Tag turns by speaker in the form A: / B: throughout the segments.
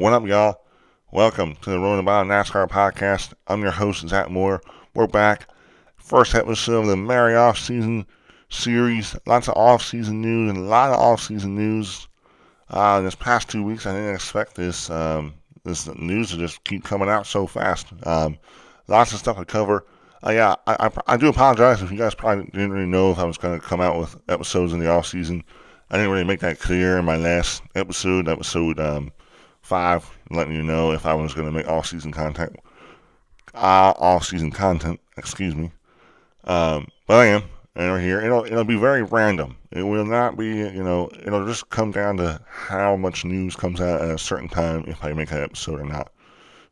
A: What up, y'all? Welcome to the Rolling About NASCAR podcast. I'm your host, Zach Moore. We're back. First episode of the Merry Off Season series. Lots of off season news and a lot of off season news. Uh, this past two weeks, I didn't expect this um, this news to just keep coming out so fast. Um, lots of stuff to cover. Uh, yeah, I, I, I, do apologize if you guys probably didn't really know if I was going to come out with episodes in the off season. I didn't really make that clear in my last episode, episode um, five, letting you know if I was going to make off season content, uh, off season content. Excuse me. Um, but I am, and we're here. It'll it'll be very random. It will not be, you know, it'll just come down to how much news comes out at a certain time if I make an episode or not.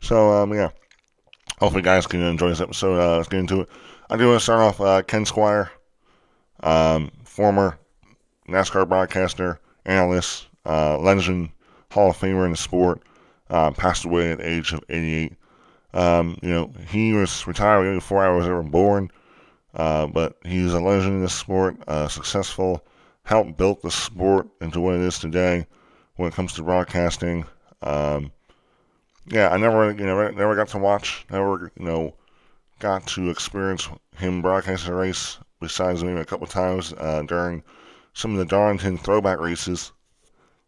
A: So um, yeah. Hopefully, guys can enjoy this episode. Uh, let's get into it. I do want to start off uh, Ken Squier, um, former NASCAR broadcaster, analyst, uh, legend, Hall of Famer in the sport, uh, passed away at the age of 88. Um, you know, he was retired before I was ever born, uh, but he's a legend in the sport, uh, successful, helped build the sport into what it is today when it comes to broadcasting. Um, yeah, I never, you know, never got to watch, never, you know, got to experience him broadcast a race. Besides maybe a couple times uh, during some of the Darlington throwback races,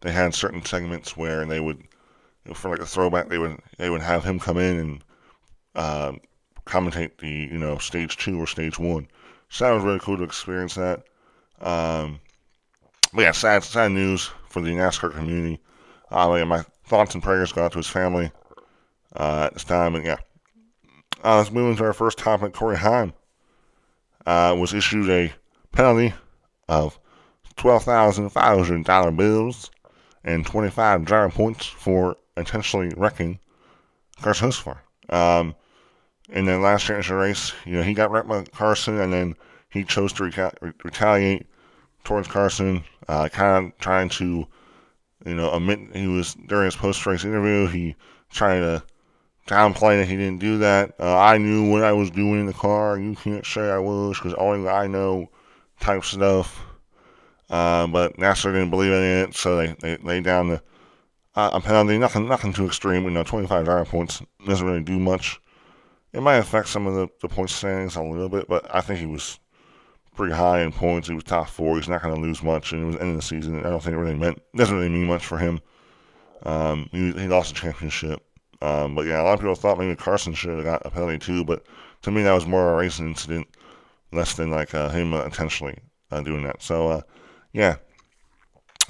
A: they had certain segments where they would, you know, for like a throwback, they would they would have him come in and uh, commentate the you know stage two or stage one. So that was really cool to experience that. Um, but yeah, sad sad news for the NASCAR community. Uh, yeah, my thoughts and prayers go out to his family uh, at this time. And yeah, uh, let's move into our first topic. Corey Heim uh, was issued a penalty of $12,500 bills and 25 driver points for intentionally wrecking Carson Hocevar. Um, in the last championship race, you know, he got wrecked by Carson, and then he chose to re- retaliate towards Carson, uh, kind of trying to, you know, admit he was during his post-race interview. He tried to downplay that he didn't do that. Uh, I knew what I was doing in the car. You can't say I was because only I know type stuff. Uh, but NASCAR didn't believe in it, so they, they laid down the uh, a penalty. Nothing nothing too extreme. You know, 25 driver points doesn't really do much. It might affect some of the, the point standings a little bit, but I think he was pretty high in points. He was top four. He's not going to lose much, and it was the end of the season. I don't think it really meant doesn't really mean much for him. Um, he, he lost the championship. Um, but yeah, a lot of people thought maybe Carson should have got a penalty too, but to me that was more a racing incident, less than like uh, him intentionally uh, doing that. So uh, yeah,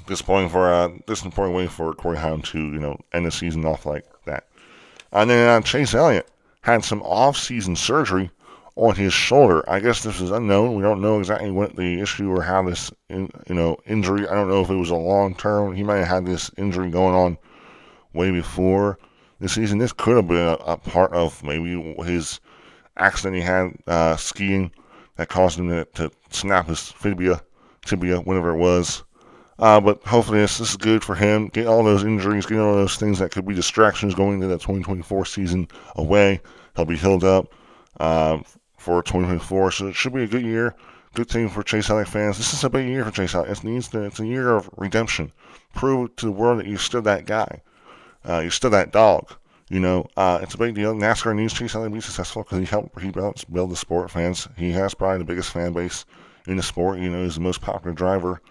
A: disappointing for uh, disappointing way for Corey Heim to you know end the season off like that. And then uh, Chase Elliott had some off-season surgery on his shoulder. I guess this is unknown. We don't know exactly what the issue or how this in, you know injury. I don't know if it was a long term. He might have had this injury going on way before the season. This could have been a, a part of maybe his accident he had uh, skiing that caused him to, to, snap his tibia, whatever it was. Uh, but hopefully this, this is good for him. Get all those injuries, get all those things that could be distractions going into that 2024 season away. He'll be healed up uh, for 2024. So it should be a good year. Good thing for Chase Elliott fans. This is a big year for Chase Elliott. It needs to, it's a year of redemption. Prove to the world that you're still that guy. Uh, you're still that dog. You know, uh, it's a big deal. NASCAR needs Chase Elliott to be successful because he helped he built, build the sport. Fans, he has probably the biggest fan base in the sport. You know, he's the most popular driver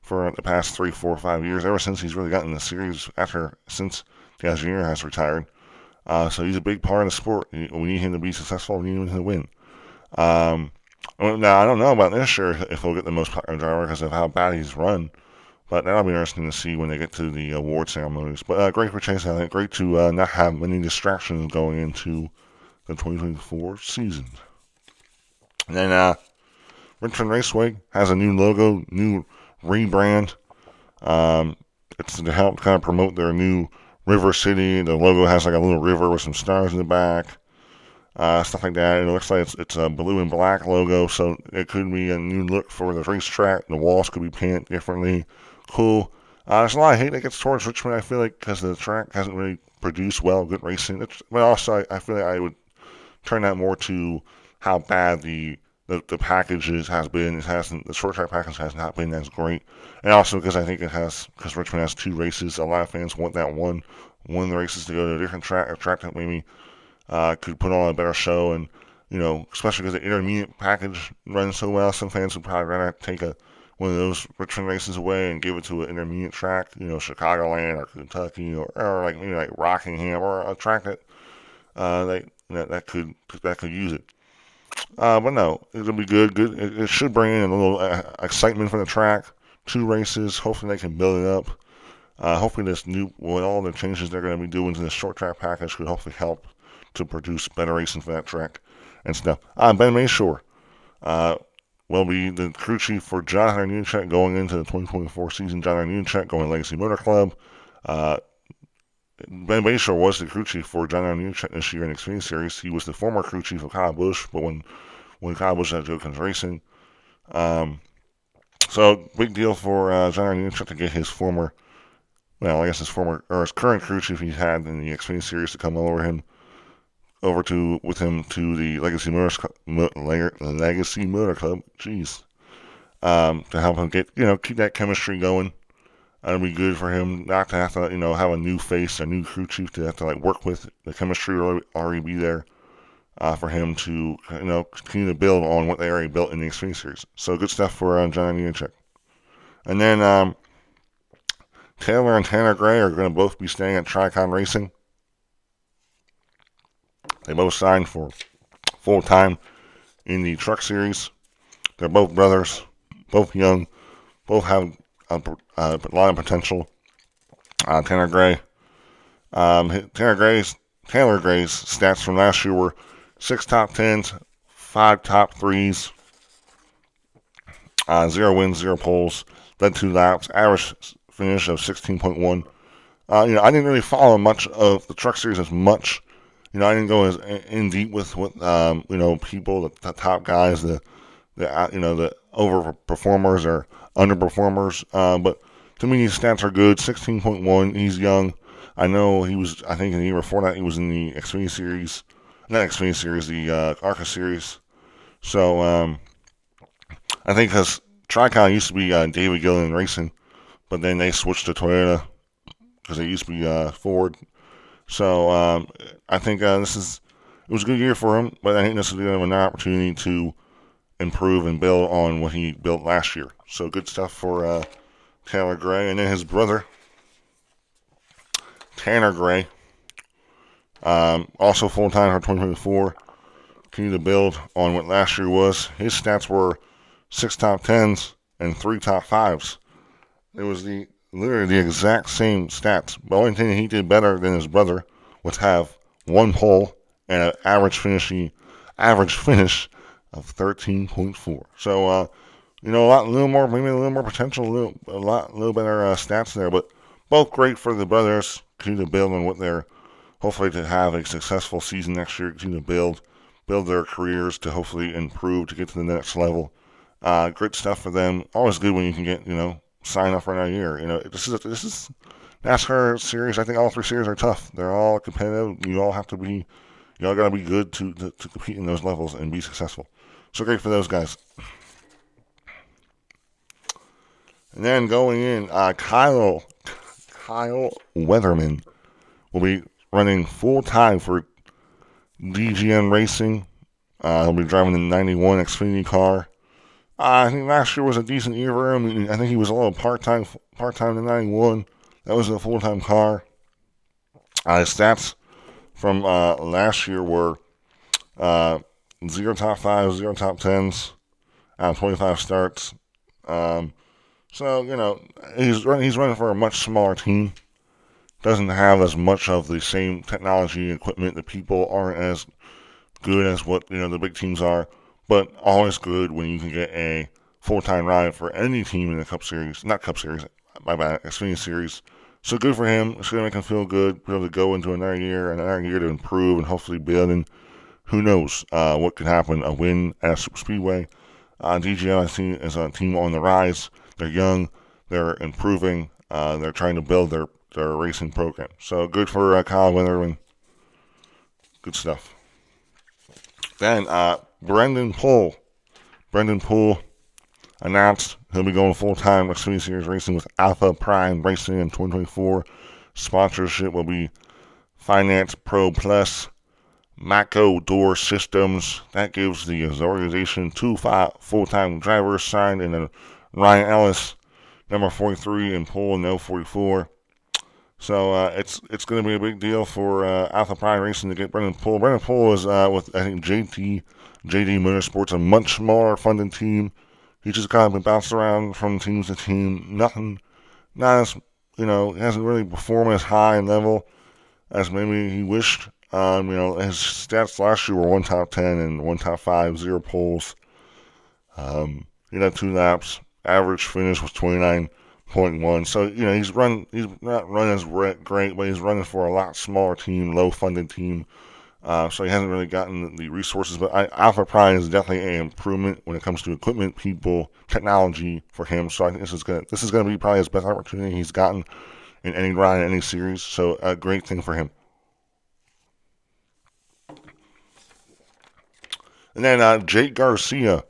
A: for the past three, four, five years. Ever since he's really gotten the series after since Jr. has retired. Uh, so he's a big part of the sport. We need him to be successful. We need him to win. Um, now I don't know about this year if he'll get the most popular driver because of how bad he's run. But that'll be interesting to see when they get to the award ceremonies. But uh, great for Chase Elliott. Great to uh, not have many distractions going into the 2024 season. And then uh, Richmond Raceway has a new logo, new rebrand. Um, it's to help kind of promote their new River City. The logo has like a little river with some stars in the back, uh, stuff like that. It looks like it's, it's a blue and black logo, so it could be a new look for the racetrack. The walls could be painted differently cool. Uh, there's a lot of hate that gets towards Richmond, I feel like, because the track hasn't really produced well, good racing. It's, but also, I, I, feel like I would turn that more to how bad the the, the packages has been. It hasn't the short track package has not been as great, and also because I think it has because Richmond has two races. A lot of fans want that one one of the races to go to a different track, a track that maybe uh, could put on a better show. And you know, especially because the intermediate package runs so well, some fans would probably rather take a one of those Richmond races away and give it to an intermediate track, you know, Chicagoland or Kentucky or, or like maybe like Rockingham or a track that uh, that, that that could that could use it. Uh, but no, it'll be good. Good. It, it should bring in a little uh, excitement for the track. Two races. Hopefully they can build it up. Uh, hopefully this new, with all the changes they're going to be doing to the short track package, could hopefully help to produce better racing for that track and stuff. Uh, ben Beshore uh, will be the crew chief for John Hunter going into the 2024 season. John Hunter going Legacy Motor Club. Uh, Ben Beshore was the crew chief for John Nemechek this year in Xfinity Series. He was the former crew chief of Kyle Busch, but when when Kyle Busch had Joe Gibbs Racing. Um, so big deal for uh, John Nemechek to get his former well, I guess his former or his current crew chief he had in the Xfinity series to come over him over to with him to the Legacy Motor Legacy Motor Club. Jeez, um, to help him get you know keep that chemistry going. That'd be good for him not to have to you know have a new face, a new crew chief to have to like work with. The chemistry will already be there uh, for him to you know continue to build on what they already built in the Xfinity series. So good stuff for uh, John Nemechek. And then um, Taylor and Tanner Gray are going to both be staying at Tricon Racing. They both signed for full time in the Truck Series. They're both brothers, both young, both have a, a lot of potential. Uh, Tanner Gray, um, Tanner Gray's Taylor Gray's stats from last year were six top tens, five top threes, uh, zero wins, zero poles, led two laps, average finish of 16.1. Uh, you know, I didn't really follow much of the truck series as much. You know, I didn't go as in deep with what um, you know people, the, the, top guys, the the uh, you know the overperformers or underperformers. Uh, but to me, his stats are good. 16.1. He's young. I know he was. I think in the year before that, he was in the Xfinity series, not Xfinity series, the uh, ARCA series. So um, I think because Tricon used to be uh, David Gilliland Racing, but then they switched to Toyota because they used to be uh, Ford. So um, I think uh, this is it was a good year for him, but I think this is going to be an opportunity to improve and build on what he built last year. So good stuff for Taylor Gray, and then his brother Tanner Gray, um, also full time for 2024. Continue to build on what last year was. His stats were six top tens and three top fives. It was the literally the exact same stats. The only thing he did better than his brother was have one pole and an average finishing average finish of 13.4. So, uh, you know, a lot, a little more, maybe a little more potential, a little, a lot, a little better uh, stats there. But both great for the brothers. Continue to build on what they're hopefully to have a successful season next year. Continue to build, build their careers to hopefully improve to get to the next level. Uh, great stuff for them. Always good when you can get, you know, sign up for another year. You know, this is this is NASCAR series. I think all three series are tough. They're all competitive. You all have to be, you all got to be good to, to, to compete in those levels and be successful. So great for those guys. And then going in, uh, Kyle Kyle Weatherman will be running full time for DGM Racing. Uh, he'll be driving the 91 Xfinity car. Uh, I think last year was a decent year for him. I think he was a little part time, part time in '91. That was a full time car. Uh, his stats from uh, last year were uh, zero top fives, zero top tens, uh, 25 starts. Um, so you know he's running, he's running for a much smaller team. Doesn't have as much of the same technology equipment. The people aren't as good as what you know the big teams are but always good when you can get a full time ride for any team in the Cup Series, not Cup Series, my bad, Xfinity Series. So good for him. It's going to make him feel good, be able to go into another year, another year to improve and hopefully build. And who knows uh, what could happen? A win at Super Speedway. Uh, is a team on the rise. They're young, they're improving, uh, they're trying to build their, their racing program. So good for uh, Kyle Weatherman. Good stuff. Then, uh, Brennan Poole. Brennan Poole announced he'll be going full time Xfinity Series racing with Alpha Prime Racing in 2024. sponsorship will be Finance Pro Plus, Mako Door Systems. That gives the organization two full-time drivers signed, in then Ryan Ellis, number 43, and Paul No 44. So uh, it's it's going to be a big deal for uh, Alpha Prime Racing to get Brennan Poole. Brennan Poole is uh, with I think JT JD Motorsports, a much smaller funded team. He just kind of been bounced around from team to team. Nothing, not as you know, hasn't really performed as high level as maybe he wished. Um, you know, his stats last year were one top ten and one top five, zero poles. Um, he had two laps. Average finish was twenty nine point one. So you know he's run he's not running as great, but he's running for a lot smaller team, low funded team. Uh, so he hasn't really gotten the resources. But I, Alpha Prime is definitely an improvement when it comes to equipment, people, technology for him. So I think this is gonna this is gonna be probably his best opportunity he's gotten in any ride in any series. So a great thing for him. And then uh, Jake Garcia,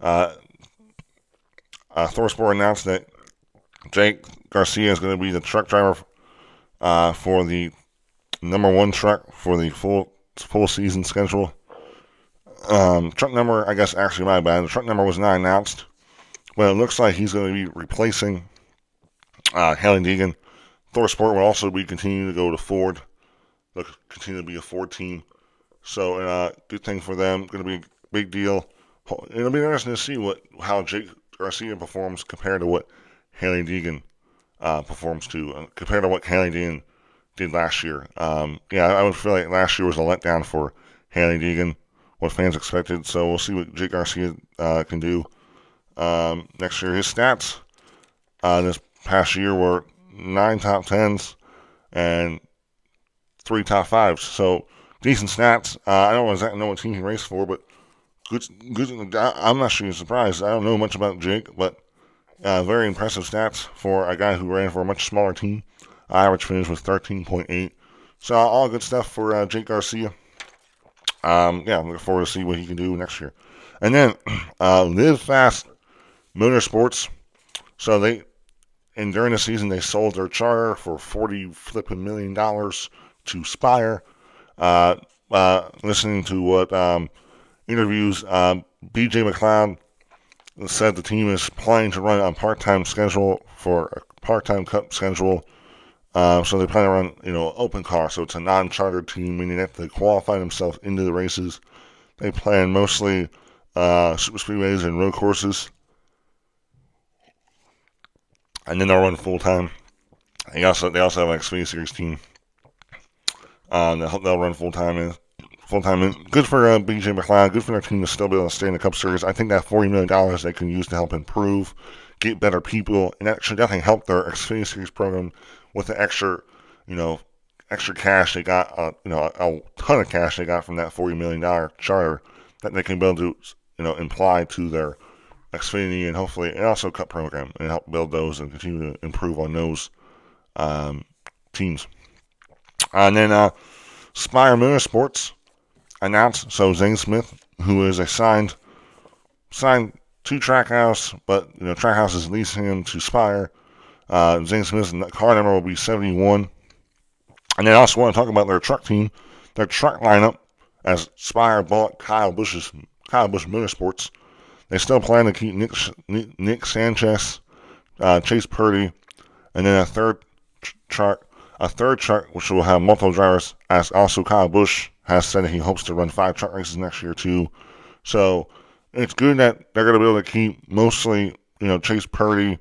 A: uh, uh, ThorSport announced that Jake Garcia is going to be the truck driver uh, for the number one truck for the full full season schedule. Um, truck number, I guess, actually my bad. The truck number was not announced, but it looks like he's going to be replacing uh, Hailie Deegan. ThorSport will also be continuing to go to Ford. They'll continue to be a Ford team. So, uh, good thing for them. Going to be a big deal. It'll be interesting to see what how Jake Garcia performs compared to what Hailie Deegan uh, performs to, uh, compared to what Hailie Deegan did last year. Um, yeah, I would feel like last year was a letdown for Hailie Deegan, what fans expected. So we'll see what Jake Garcia uh, can do um, next year. His stats uh, this past year were nine top tens and three top fives. So decent stats. Uh, I don't exactly know what team he raced for, but good. Good. I'm not you're surprised. I don't know much about Jake, but uh, very impressive stats for a guy who ran for a much smaller team. Average finish was 13.8. So all good stuff for uh, Jake Garcia. Um, yeah, I'm looking forward to see what he can do next year. And then uh, Live Fast Motorsports. So they, and during the season, they sold their charter for 40 flipping million dollars to Spire. Uh, uh, listening to what um, interviews um, BJ McLeod said the team is planning to run on part-time schedule for a part-time cup schedule. Uh, so they plan to run, you know, open car. So it's a non-chartered team, meaning that they qualify themselves into the races. They plan mostly uh, super speedways and road courses, and then they'll run full time. They also they also have an Xfinity Series team. Um, they'll, they'll run full time full time. Good for uh, BJ McLeod. Good for their team to still be able to stay in the Cup Series. I think that $40 million they can use to help improve, get better people, and that should definitely help their Xfinity Series program with the extra, you know, extra cash they got, uh, you know, a, a, ton of cash they got from that $40 million charter that they can be able to, you know, imply to their Xfinity and hopefully, and also Cup program and help build those and continue to improve on those um, teams. And then uh, Spire Motorsports announced. So Zane Smith, who is a signed signed to Trackhouse, but you know Trackhouse is leasing him to Spire. Uh, Zane Smith's car number will be 71. And they also want to talk about their truck team, their truck lineup, as Spire bought Kyle Busch's Kyle Busch Motorsports. They still plan to keep Nick Nick Sanchez, uh, Chase Purdy, and then a third truck, a third truck which will have multiple drivers, as also Kyle Busch has said that he hopes to run five truck races next year too. So it's good that they're going to be able to keep mostly, you know, Chase Purdy,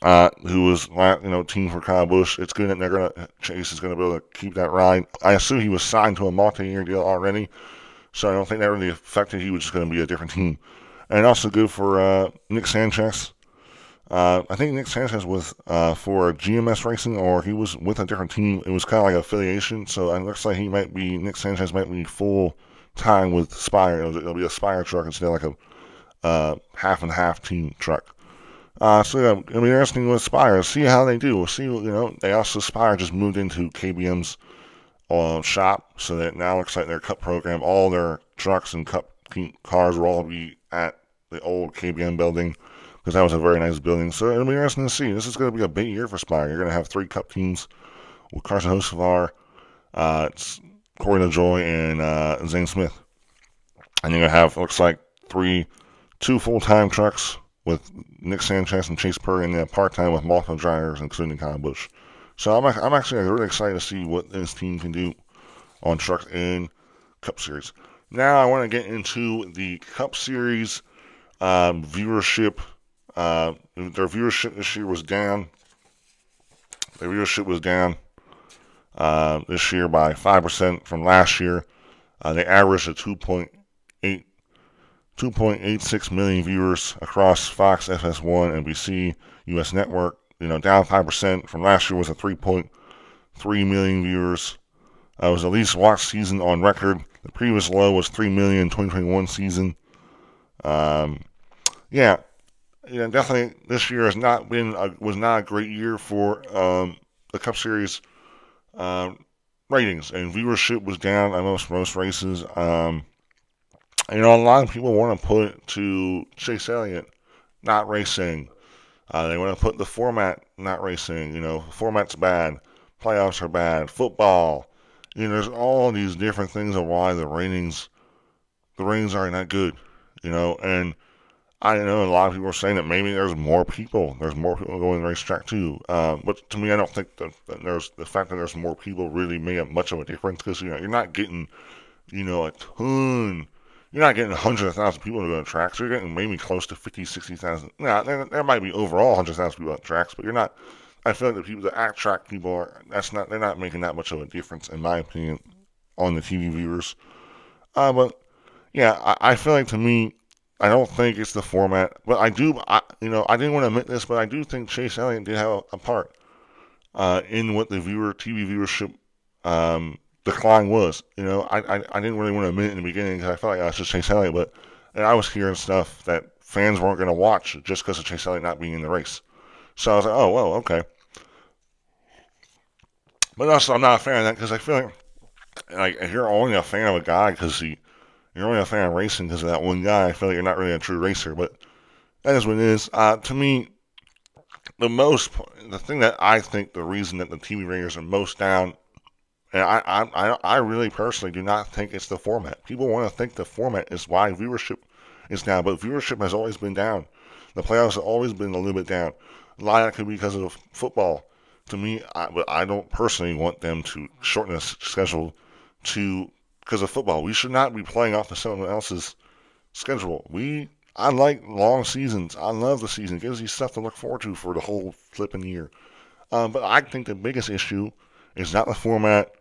A: uh, who was you know team for Kyle Busch. It's good that they're going to Chase is going to be able to keep that ride. I assume he was signed to a multi-year deal already, so I don't think that really affected. He was just going to be a different team, and also good for uh, Nick Sanchez. Uh, I think Nick Sanchez was uh, for GMS Racing, or he was with a different team. It was kind of like affiliation, so it looks like he might be Nick Sanchez might be full time with Spire. It'll, it'll be a Spire truck instead of like a uh, half and half team truck. Uh, so yeah, it'll be interesting with Spire. See how they do. We'll see. You know, they also Spire just moved into KBM's uh, shop, so that now looks like their Cup program, all their trucks and Cup cars will all be at the old KBM building because that was a very nice building. So it'll be interesting to see. This is going to be a big year for Spire. You're going to have three Cup teams with Carson Hocevar, uh, Corey LaJoie, and uh, Zane Smith. And you're going to have, looks like, three, two full time trucks with Nick Sanchez and Chase Purdy, and then part time with multiple drivers, including Kyle Busch. So I'm, I'm actually really excited to see what this team can do on trucks in Cup Series. Now I want to get into the Cup Series um, viewership. Uh, their viewership this year was down. Their viewership was down uh, this year by 5% from last year. Uh, they averaged a 2.8 2.86 million viewers across Fox, FS1, NBC, US Network. You know, down 5% from last year was a 3.3 million viewers. Uh, it was the least watched season on record. The previous low was 3 million 2021 season. Um, yeah, yeah, definitely this year has not been a, was not a great year for um, the Cup Series um, ratings and viewership was down at most most races. Um, you know, a lot of people want to put to Chase Elliott not racing. Uh, they want to put the format not racing. You know, format's bad, playoffs are bad, football. You know, there's all these different things of why the ratings, the ratings are not good. You know, and I know a lot of people are saying that maybe there's more people. There's more people going to the racetrack too. Uh, but to me, I don't think that, that, there's the fact that there's more people really make much of a difference because you know you're not getting, you know, a ton. You're not getting hundreds of thousands of people to go to tracks. You're getting maybe close to 50, 60,000. Now, there, there might be overall 100,000 people at tracks, but you're not. I feel like the people that act track people are. That's not. They're not making that much of a difference, in my opinion, on the TV viewers. Uh, but yeah, I, I feel like to me, I don't think it's the format, but I do. I, you know, I didn't want to admit this, but I do think Chase Elliott did have a, a part uh, in what the viewer TV viewership um, decline was. You know, I, I, I didn't really want to admit it in the beginning because I felt like I was just Chase Elliott, but I was hearing stuff that fans weren't going to watch just because of Chase Elliott not being in the race. So I was like, oh well, okay. But also, I'm not a fan of that because I feel like like if you're only a fan of a guy because he you're only a fan of racing because of that one guy. I feel like you're not really a true racer, but that is what it is. Uh, to me, the most, the thing that I think the reason that the TV ratings are most down, and I, I, I really personally do not think it's the format. People want to think the format is why viewership is down, but viewership has always been down. The playoffs have always been a little bit down. A lot of that could be because of football. To me, I, but I don't personally want them to shorten the schedule to because of football. We should not be playing off of someone else's schedule. We I like long seasons. I love the season. It gives you stuff to look forward to for the whole flipping year. Um, but I think the biggest issue is not the format.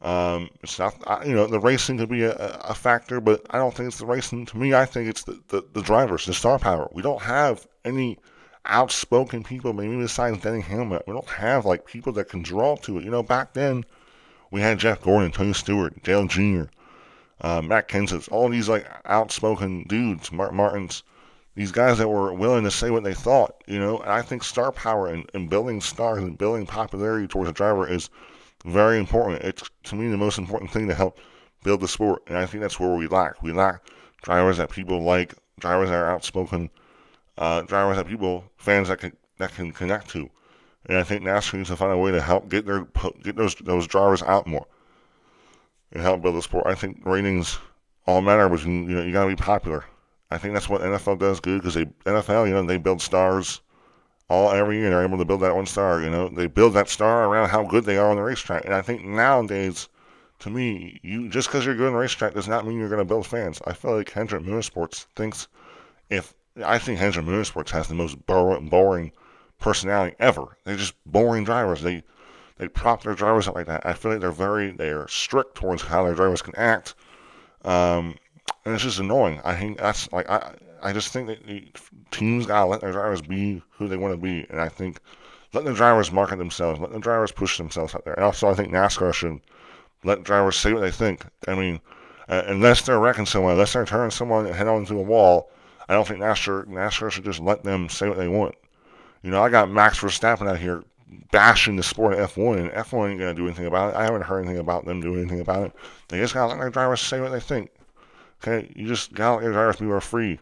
A: Um, it's not, you know, the racing could be a, a, factor, but I don't think it's the racing. To me, I think it's the, the, the drivers, the star power. We don't have any outspoken people, maybe besides Denny Hamlin. We don't have, like, people that can draw to it. You know, back then, we had Jeff Gordon, Tony Stewart, Dale Jr., uh, Matt Kenseth, all these like outspoken dudes, Mark Martins, these guys that were willing to say what they thought, you know. And I think star power and, and building stars and building popularity towards a driver is very important. It's to me the most important thing to help build the sport, and I think that's where we lack. We lack drivers that people like, drivers that are outspoken, uh, drivers that people, fans that can that can connect to. And I think NASCAR needs to find a way to help get their get those those drivers out more and help build the sport. I think ratings all matter, but you, know you got to be popular. I think that's what NFL does good because they NFL you know they build stars all every year. They're able to build that one star. You know they build that star around how good they are on the racetrack. And I think nowadays, to me, you just because you're good on the racetrack does not mean you're going to build fans. I feel like Hendrick Motorsports thinks if I think Hendrick Motorsports has the most boring personality ever. They're just boring drivers. They they prop their drivers up like that. I feel like they're very they are strict towards how their drivers can act, um, and it's just annoying. I think that's like I I just think that the teams gotta let their drivers be who they want to be, and I think let the drivers market themselves, let the drivers push themselves out there. And also, I think NASCAR should let drivers say what they think. I mean, uh, unless they're wrecking someone, unless they're turning someone head on into a wall, I don't think NASCAR NASCAR should just let them say what they want. You know, I got Max Verstappen out here bashing the sport of F1, and F1 ain't gonna do anything about it. I haven't heard anything about them doing anything about it. They just gotta let their drivers say what they think. Okay, you just gotta let your drivers be more free.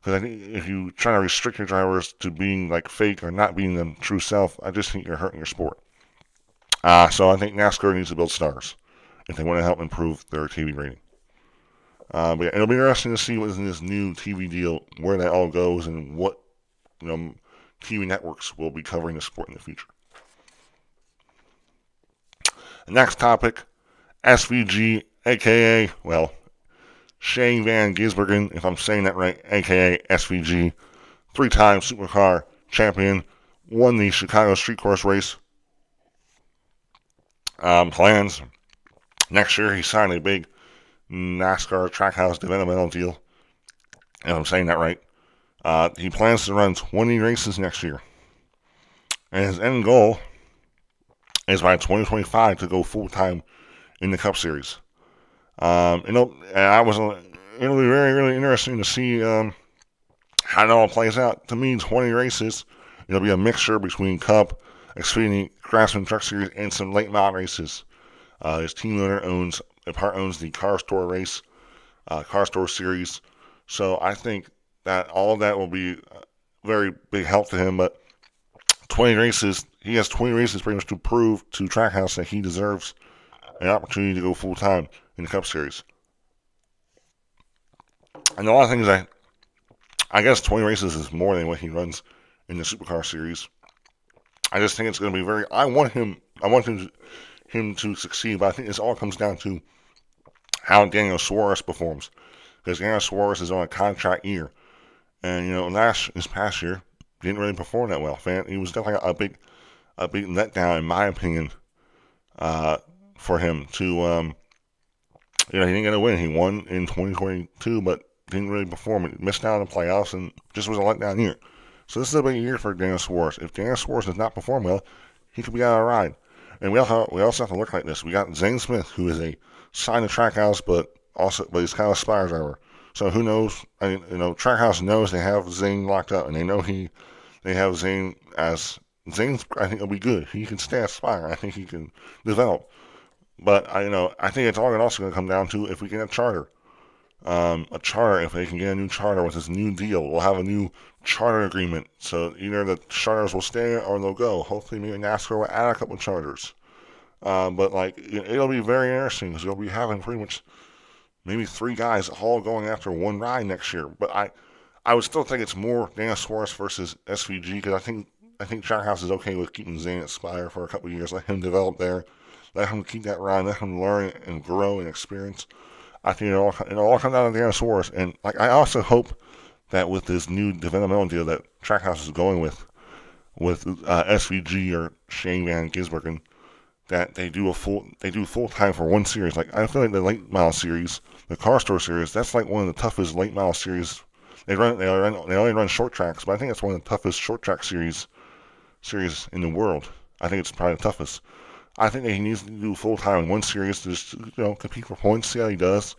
A: Because I think if you try to restrict your drivers to being like fake or not being them true self, I just think you're hurting your sport. Uh, so I think NASCAR needs to build stars if they want to help improve their TV rating. Uh, but yeah, it'll be interesting to see what's in this new TV deal, where that all goes, and what you know TV networks will be covering the sport in the future. The next topic, SVG, aka well, Shane Van Gisbergen, if I'm saying that right, aka SVG, three-time supercar champion, won the Chicago Street Course race. Um, plans next year he signed a big NASCAR Trackhouse developmental deal. If I'm saying that right. Uh, he plans to run 20 races next year. And his end goal is by 2025 to go full time in the Cup Series. Um, you know, I was, it'll be very, really interesting to see um, how it all plays out. To me, 20 races, it'll be a mixture between Cup, Xfinity, Craftsman Truck Series, and some late model races. Uh, his team owner owns, part owns the CARS Tour race, uh, CARS Tour Series. So I think that all of that will be uh, very big help to him. But 20 races, he has 20 races pretty much to prove to Trackhouse that he deserves an opportunity to go full time in the Cup Series. And a lot of things I, I guess 20 races is more than what he runs in the Supercar Series. I just think it's going to be very. I want him. I want him him to succeed, but I think this all comes down to how Daniel Suarez performs, because Daniel Suarez is on a contract year. And you know, last this past year didn't really perform that well. Fan, he was definitely a big, a big letdown in my opinion, uh, for him to, um, you know, he didn't get a win. He won in 2022, but didn't really perform. He missed out on the playoffs and just was a letdown year. So this is a big year for Daniel Suarez. If Daniel Suarez does not perform well, he could be out of ride. And we also we also have to look like this. We got Zane Smith, who is a sign of Trackhouse, but also but he's kind of a spire driver. So who knows? I you know, Trackhouse knows they have Zane locked up, and they know he, they have Zane as Zane. I think will be good. He can stay Spire. I think he can develop. But I you know I think it's all also going to come down to if we get a charter, um, a charter. If they can get a new charter with this new deal, we'll have a new charter agreement. So either the charters will stay or they'll go. Hopefully, maybe NASCAR will add a couple charters. Um, but like it'll be very interesting because you'll be having pretty much maybe three guys all going after one ride next year. But I, I would still think it's more Daniel Suarez versus SVG because I think I think Trackhouse is okay with keeping Zane at Spire for a couple years, let him develop there, let him keep that ride, let him learn and grow and experience. I think it all it all comes down to Daniel Suarez, and like I also hope that with this new developmental deal that Trackhouse is going with, with uh, SVG or Shane Van Gisbergen, that they do a full they do full time for one series. Like I feel like the late model series the CARS Tour series, that's like one of the toughest late model series. They run, they run, they only run short tracks, but I think it's one of the toughest short track series, series in the world. I think it's probably the toughest. I think he needs to do full time in one series to just you know compete for points, see how he does.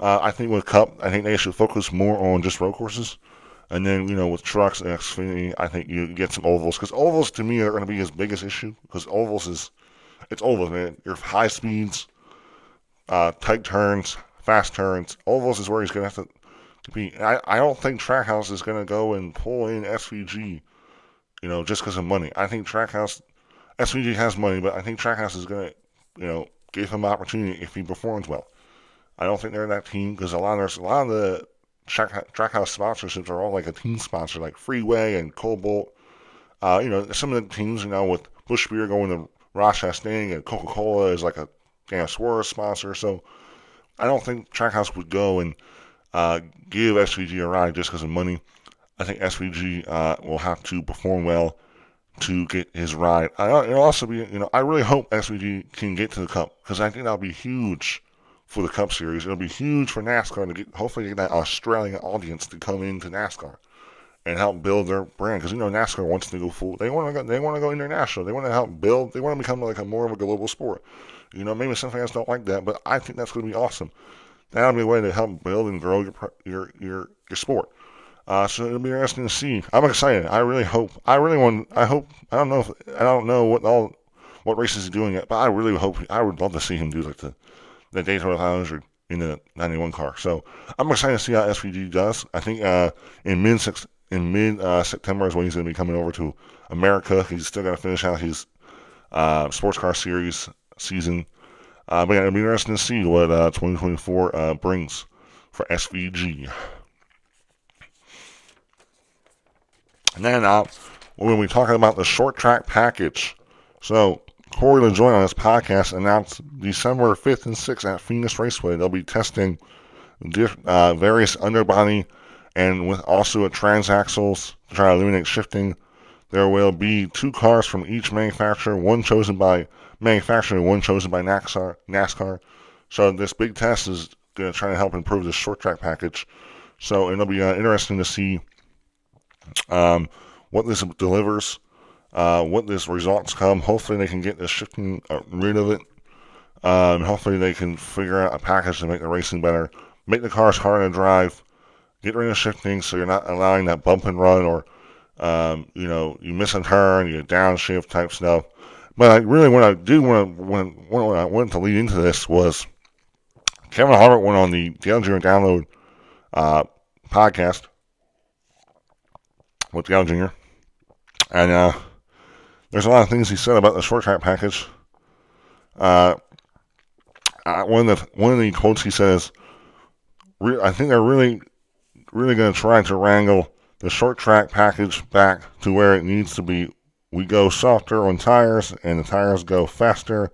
A: Uh, I think with Cup, I think they should focus more on just road courses, and then you know with trucks and Xfinity, I think you get some ovals because ovals to me are going to be his biggest issue because ovals is it's ovals, man. Your high speeds, uh, tight turns, fast turns. All those is where he's going to have to, be. I, I don't think Trackhouse is going to go and pull in SVG, you know, just because of money. I think Trackhouse, SVG has money, but I think Trackhouse is going to, you know, give him an opportunity if he performs well. I don't think they're that team because a lot of a lot of the track, Trackhouse sponsorships are all like a team sponsor, like Freeway and Cobalt. Uh, you know, some of the teams, you know, with Busch Beer going to Ross Chastain and Coca Cola is like a Daniel Suarez sponsor. So I don't think Trackhouse would go and uh, give SVG a ride just because of money. I think SVG uh, will have to perform well to get his ride. I, it'll also be, you know, I really hope SVG can get to the Cup because I think that'll be huge for the Cup Series. It'll be huge for NASCAR to get, hopefully, get that Australian audience to come into NASCAR and help build their brand because you know NASCAR wants to go full. They want to go. They want to go international. They want to help build. They want to become like a more of a global sport. You know, maybe some fans don't like that, but I think that's going to be awesome. That'll be a way to help build and grow your your your, your sport. Uh, so it'll be interesting to see. I'm excited. I really hope. I really want. I hope. I don't know. If, I don't know what all what races he's doing yet, but I really hope. I would love to see him do like the the Daytona 500 in the 91 car. So I'm excited to see how SVG does. I think uh, in mid in mid uh, September is when he's going to be coming over to America. He's still got to finish out his uh, sports car series season. Uh, but yeah, it'll be interesting to see what uh, 2024 uh, brings for SVG. And then uh, when we talking about the short track package, so Corey LaJoie on this podcast announced December 5th and 6th at Phoenix Raceway they'll be testing diff, uh, various underbody and with also a transaxles to try to eliminate shifting. There will be two cars from each manufacturer, one chosen by manufacturer, one chosen by NASCAR. NASCAR. So this big test is going to try to help improve the short track package. So it'll be uh, interesting to see um, what this delivers, uh, what this results come. Hopefully they can get this shifting uh, rid of it. Um, hopefully they can figure out a package to make the racing better, make the cars harder to drive, get rid of shifting so you're not allowing that bump and run or um, you know you miss a turn, you downshift type stuff. But I really what I do want to when what I wanted to lead into this was Kevin Harvick went on the Jr. Download uh, podcast with Dale Jr. And uh, there's a lot of things he said about the short track package. Uh, one of the one of the quotes he says, I think they're really, really going to try to wrangle the short track package back to where it needs to be. We go softer on tires, and the tires go faster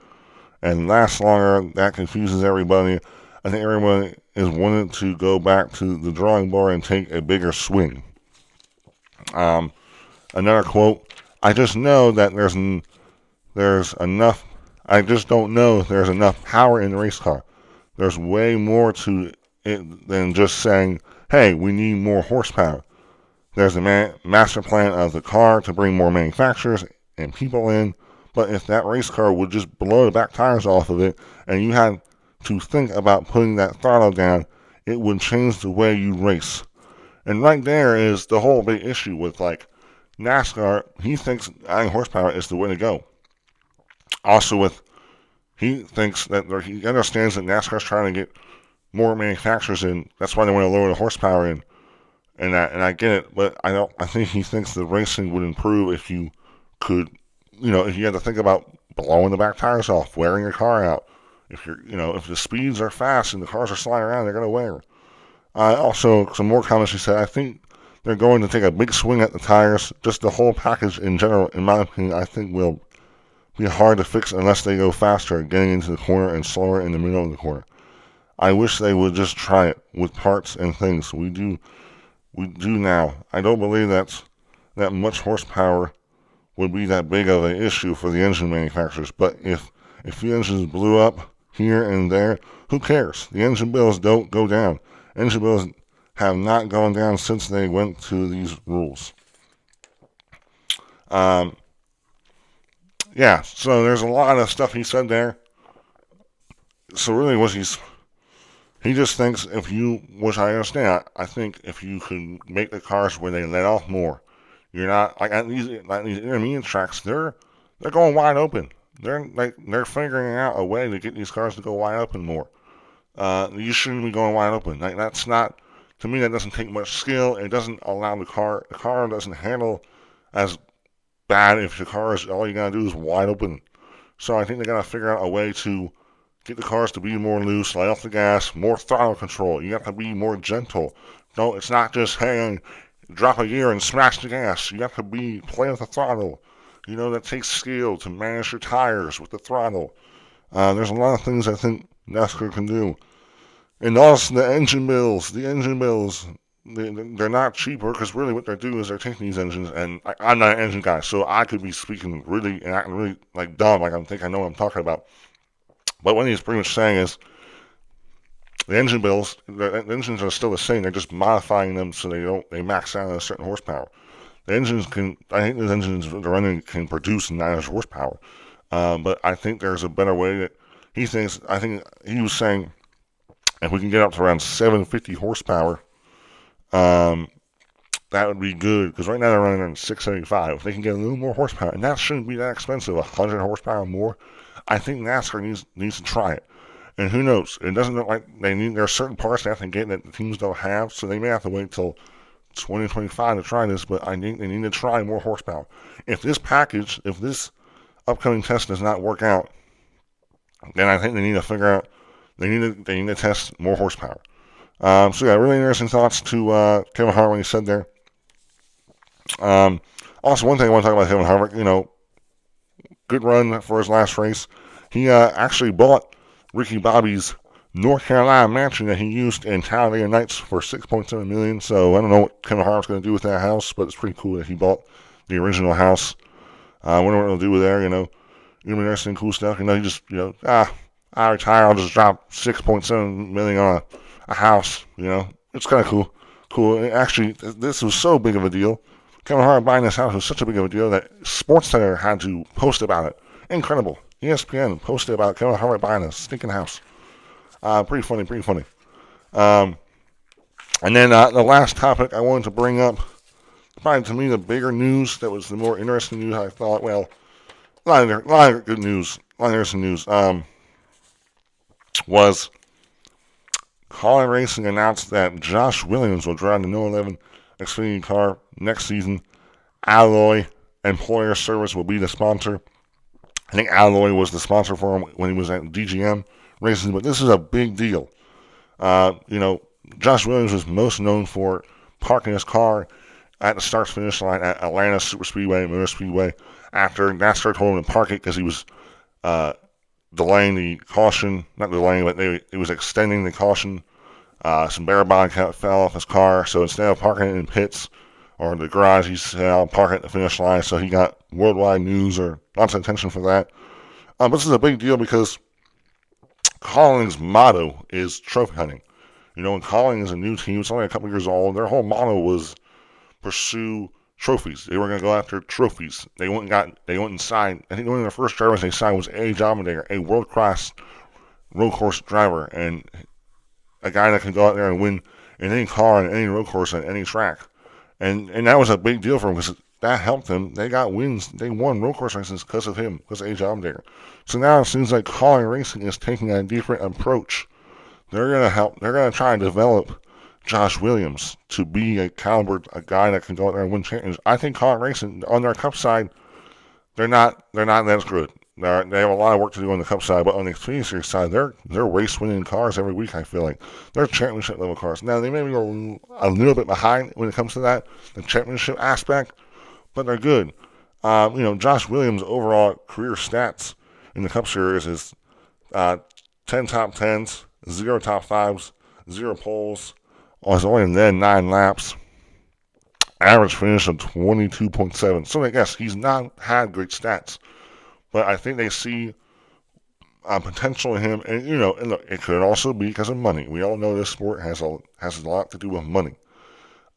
A: and last longer. That confuses everybody. I think everyone is wanting to go back to the drawing board and take a bigger swing. Um, another quote: "I just know that there's n- there's enough. I just don't know if there's enough power in the race car. There's way more to it than just saying, "Hey, we need more horsepower." There's a ma- master plan of the car to bring more manufacturers and people in. But if that race car would just blow the back tires off of it, and you had to think about putting that throttle down, it would change the way you race. And right there is the whole big issue with like NASCAR. He thinks adding horsepower is the way to go. Also, with he thinks that he understands that NASCAR's trying to get more manufacturers in. That's why they want to lower the horsepower in. And I, and I get it, but I don't. I think he thinks the racing would improve if you could, you know, if you had to think about blowing the back tires off, wearing your car out. If you're, you know, if the speeds are fast and the cars are sliding around, they're going to wear. Uh, also, some more comments. He said, I think they're going to take a big swing at the tires. Just the whole package in general, in my opinion, I think will be hard to fix unless they go faster, getting into the corner and slower in the middle of the corner. I wish they would just try it with parts and things. We do, we do now. I don't believe that's that much horsepower would be that big of an issue for the engine manufacturers. But if if the engines blew up here and there, who cares? The engine bills don't go down engine bills have not gone down since they went to these rules. Um, yeah, so there's a lot of stuff he said there. So really, what he's he just thinks if you, which I understand, I think if you can make the cars where they let off more, you're not like at these like these intermediate tracks. They're they're going wide open. They're like they're figuring out a way to get these cars to go wide open more uh, you shouldn't be going wide open. Like, that's not, to me, that doesn't take much skill. It doesn't allow the car, the car doesn't handle as bad if the car is, all you gotta do is wide open. So I think they gotta figure out a way to get the cars to be more loose, lay off the gas, more throttle control. You have to be more gentle. No, it's not just, hey, drop a gear and smash the gas. You have to be, play with the throttle. You know, that takes skill to manage your tires with the throttle. Uh, there's a lot of things I think NASCAR can do. And also the engine bills, the engine bills, they, they're not cheaper because really what they're doing is they're taking these engines, and I, I'm not an engine guy, so I could be speaking really and acting really like dumb, like I think I know what I'm talking about. But what he's pretty much saying is the engine bills, the, the engines are still the same. They're just modifying them so they don't they max out at a certain horsepower. The engines can, I think the engines they're running can produce nine horsepower, uh, but I think there's a better way that he thinks, I think he was saying if we can get up to around 750 horsepower, um, that would be good because right now they're running around 675. If they can get a little more horsepower, and that shouldn't be that expensive, 100 horsepower more, I think NASCAR needs needs to try it. And who knows? It doesn't look like they need. There are certain parts they have to get that the teams don't have, so they may have to wait till 2025 to try this. But I think they need to try more horsepower. If this package, if this upcoming test does not work out, then I think they need to figure out they need to they need to test more horsepower. Um, so yeah, really interesting thoughts to uh, Kevin Harvick he said there. Um, also, one thing I want to talk about Kevin Harvick, you know, good run for his last race. He uh, actually bought Ricky Bobby's North Carolina mansion that he used in Talladega Nights for 6.7 million. So I don't know what Kevin Harvick's going to do with that house, but it's pretty cool that he bought the original house. Uh, I wonder what he'll do with there. You know, know, interesting, cool stuff. You know, he just you know, ah, I retire, I'll just drop 6.7 million on a, a house. You know, it's kind of cool. Cool. Actually, this was so big of a deal. Kevin Hart buying this house was such a big of a deal that SportsCenter had to post about it. Incredible. ESPN posted about Kevin Hart buying a stinking house. Uh, pretty funny, pretty funny. Um, and then uh, the last topic I wanted to bring up, probably to me the bigger news that was the more interesting news. I thought, well, a lot of, a lot of good news, a lot of interesting news. Um, was Kaulig Racing announced that Josh Williams will drive the No 11 Xfinity car next season. Alloy Employer Service will be the sponsor. I think Alloy was the sponsor for him when he was at DGM Racing, but this is a big deal. Uh, you know, Josh Williams was most known for parking his car at the start finish line at Atlanta Super Speedway, Motor Speedway. After NASCAR told him to park it because he was uh, delaying the caution, not delaying, but it was extending the caution. Uh, some barrel fell off his car, so instead of parking it in pits or in the garage, he said, I'll park it at the finish line. So he got worldwide news or lots of attention for that. Um, this is a big deal because Kaulig's motto is trophy hunting. You know, when Kaulig is a new team, it's only a couple years old, their whole motto was pursue trophies. They were going to go after trophies. They went and got, they went and signed. I think one of their first drivers they signed was A. Allmendinger, a world class road course driver, and a guy that can go out there and win in any car on any road course on any track. And and that was a big deal for him because that helped them. They got wins. They won road course races because of him, because of A. Allmendinger. So now it seems like Kaulig Racing is taking a different approach. They're going to help, they're going to try and develop Josh Williams to be a caliber, a guy that can go out there and win championships. I think Kaulig Racing on their Cup side, they're not they're not that good. They're, they have a lot of work to do on the Cup side, but on the Xfinity Series side, they're they're race winning cars every week. I feel like they're championship level cars. Now they may be a little bit behind when it comes to that the championship aspect, but they're good. Um, you know, Josh Williams' overall career stats in the Cup Series is uh, 10 top 10s, 0 top 5s, 0 poles, was only then nine laps. Average finish of 22.7. So I guess he's not had great stats, but I think they see uh, potential in him. And you know, and look, it could also be because of money. We all know this sport has a has a lot to do with money.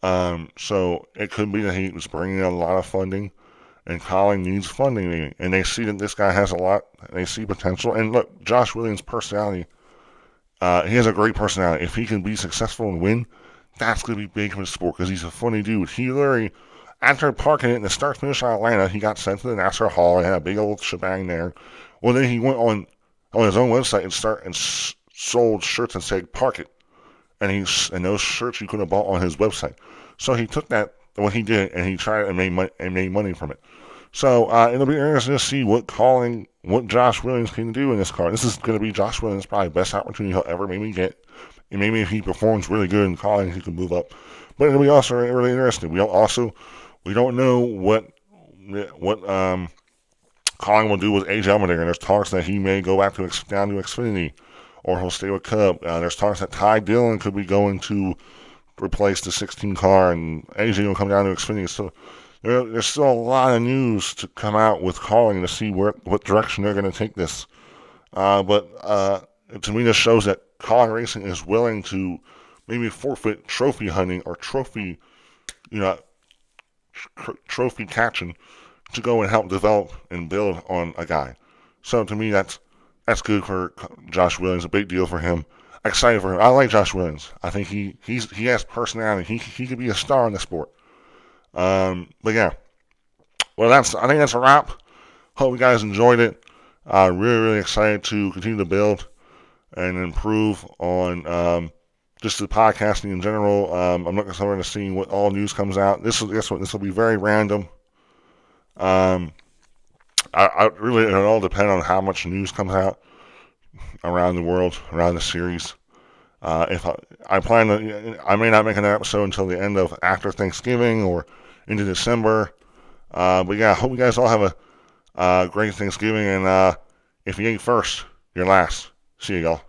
A: Um, so it could be that he was bringing in a lot of funding, and Kaulig needs funding, and they see that this guy has a lot. And they see potential. And look, Josh Williams' personality uh, he has a great personality. If he can be successful and win, that's going to be big for the sport because he's a funny dude. He literally, after parking it in the start finish in Atlanta, he got sent to the NASCAR Hall and had a big old shebang there. Well, then he went on on his own website and start and sold shirts and said "Park it," and he's and those shirts you could have bought on his website. So he took that what he did and he tried and made money and made money from it. So uh, it'll be interesting to see what Kaulig, what Josh Williams can do in this car. This is going to be Josh Williams' probably best opportunity he'll ever maybe get. And maybe if he performs really good in Kaulig, he can move up. But it'll be also really interesting. We also we don't know what what um, Kaulig will do with A. Allmendinger. There's talks that he may go back to down to Xfinity, or he'll stay with Cup. Uh, there's talks that Ty Dillon could be going to replace the 16 car, and AJ will come down to Xfinity. So there, there's still a lot of news to come out with Kaulig to see where what direction they're going to take this. Uh, but uh, to me, this shows that Kaulig Racing is willing to maybe forfeit trophy hunting or trophy, you know, tr- trophy catching to go and help develop and build on a guy. So to me, that's that's good for Josh Williams. A big deal for him. Excited for him. I like Josh Williams. I think he he's he has personality. He he could be a star in the sport. Um, but yeah, well, that's I think that's a wrap. Hope you guys enjoyed it. Uh, really, really excited to continue to build and improve on um, just the podcasting in general. Um, I'm looking forward to seeing what all news comes out. This will guess what this will be very random. Um, I, I really it all depend on how much news comes out around the world around the series. Uh, if I, I plan to, I may not make an episode until the end of after Thanksgiving or into December. Uh, but yeah, I hope you guys all have a uh, great Thanksgiving. And uh, if you ain't first, you're last. See you, y'all.